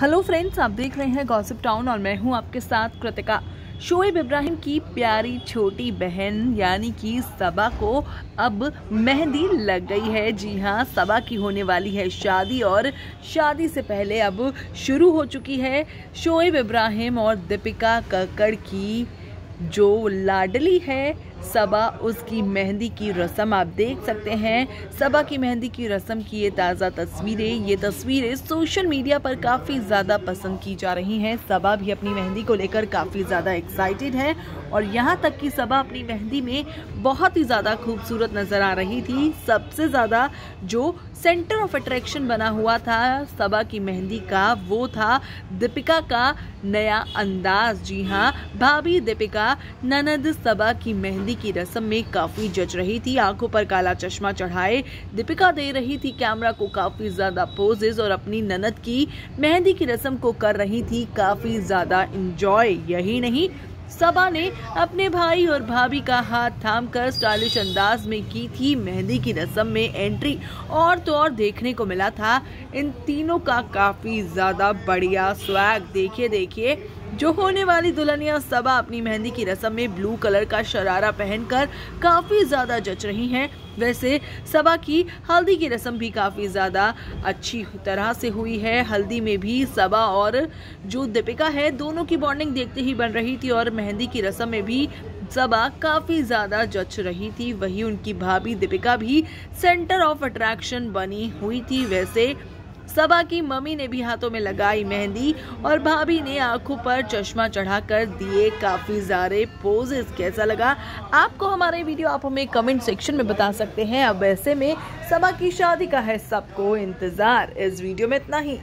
Hello friends आप देख रहे हैं गॉसिप टाउन और मैं हूँ आपके साथ कृतिका। शोएब इब्राहिम की प्यारी छोटी बहन, यानी कि सबा को अब मेहंदी लग गई है। जी हाँ सबा की होने वाली है शादी और शादी से पहले अब शुरू हो चुकी है शोएब इब्राहिम और दीपिका कक्कड़ की जो लाडली है सबा, उसकी मेहंदी की रस्म आप देख सकते हैं। सबा की मेहंदी की रस्म की ये ताज़ा तस्वीरें, ये तस्वीरें सोशल मीडिया पर काफ़ी ज़्यादा पसंद की जा रही हैं। सबा भी अपनी मेहंदी को लेकर काफ़ी ज़्यादा एक्साइटेड है और यहाँ तक कि सबा अपनी मेहंदी में बहुत ही ज़्यादा खूबसूरत नज़र आ रही थी। सबसे ज़्यादा जो सेंटर ऑफ़ अट्रैक्शन बना हुआ था, सबा की मेहंदी का, वो था दीपिका का नया अंदाज। जी हाँ भाभी दीपिका, ननद सबा की मेहंदी की रस्म में काफ़ी जच रही थी, आँखों पर काला चश्मा चढ़ाए। दीपिका दे रही थी कैमरा को काफ़ी ज़्यादा पोजेज और अपनी ननद की मेहंदी की रस्म को कर रही थी काफ़ी ज़्यादा इंजॉय यही नहीं सबा ने अपने भाई और भाभी का हाथ थामकर स्टाइलिश अंदाज में की थी मेहंदी की रस्म में एंट्री। और तो और देखने को मिला था। इन तीनों का काफ़ी ज़्यादा बढ़िया स्वैग। देखिए देखिए, जो होने वाली दुल्हनिया सबा अपनी मेहंदी की रस्म में ब्लू कलर का शरारा पहनकर काफ़ी ज़्यादा जच रही हैं। वैसे सबा की हल्दी की रस्म भी काफ़ी ज़्यादा अच्छी तरह से हुई है। हल्दी में भी सबा और जो दीपिका है, दोनों की बॉन्डिंग देखते ही बन रही थी और मेहंदी की रस्म में भी सबा काफ़ी ज़्यादा जच रही थी। वही उनकी भाभी दीपिका भी सेंटर ऑफ़ अट्रैक्शन बनी हुई थी। वैसे सबा की मम्मी ने भी हाथों में लगाई मेहंदी और भाभी ने आँखों पर चश्मा चढ़ाकर दिए काफ़ी सारे पोजेस कैसा लगा? आपको हमारे वीडियो आप हमें कमेंट सेक्शन में बता सकते हैं। अब ऐसे में सबा की शादी का है सबको इंतज़ार। इस वीडियो में इतना ही।